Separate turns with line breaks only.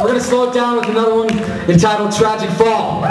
We're gonna slow it down with another one entitled Tragic Fall.